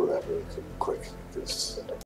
Whatever, quick. Cause